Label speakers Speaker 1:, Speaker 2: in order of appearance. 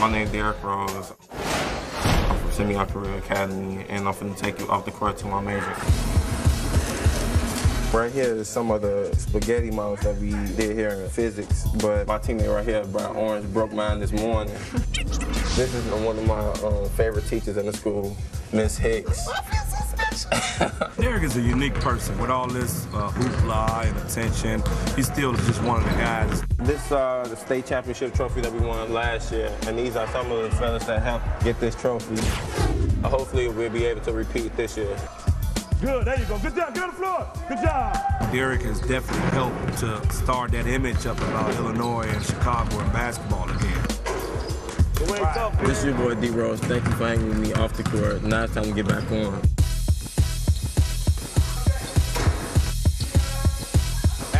Speaker 1: My name is Derrick Rose. I'm from Simeon Career Academy, and I'm going to take you off the court to my major. Right here is some of the spaghetti models that we did here in physics, but my teammate right here, Brian Orange, broke mine this morning. this is one of my um, favorite teachers in the school, Miss Hicks.
Speaker 2: Derrick is a unique person with all this uh, hoopla and attention. He's still just one of the guys.
Speaker 1: This uh, the state championship trophy that we won last year, and these are some of the fellas that helped get this trophy. Uh, hopefully, we'll be able to repeat this year.
Speaker 3: Good, there you go. Good job, get on the floor. Good job.
Speaker 2: Derrick has definitely helped to start that image up about Illinois and Chicago and basketball again.
Speaker 1: Right. This is your boy D Rose. Thank you for hanging with me off the court. Now it's time to get back on.